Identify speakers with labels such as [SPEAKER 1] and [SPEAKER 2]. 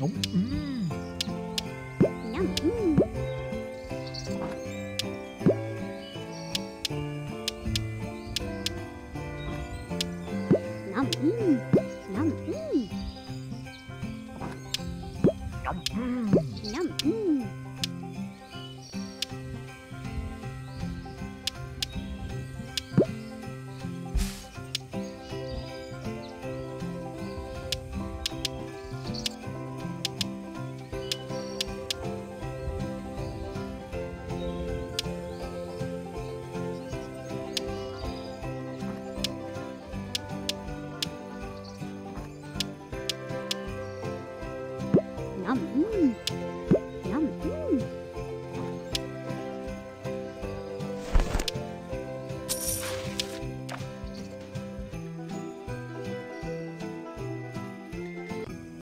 [SPEAKER 1] Hum.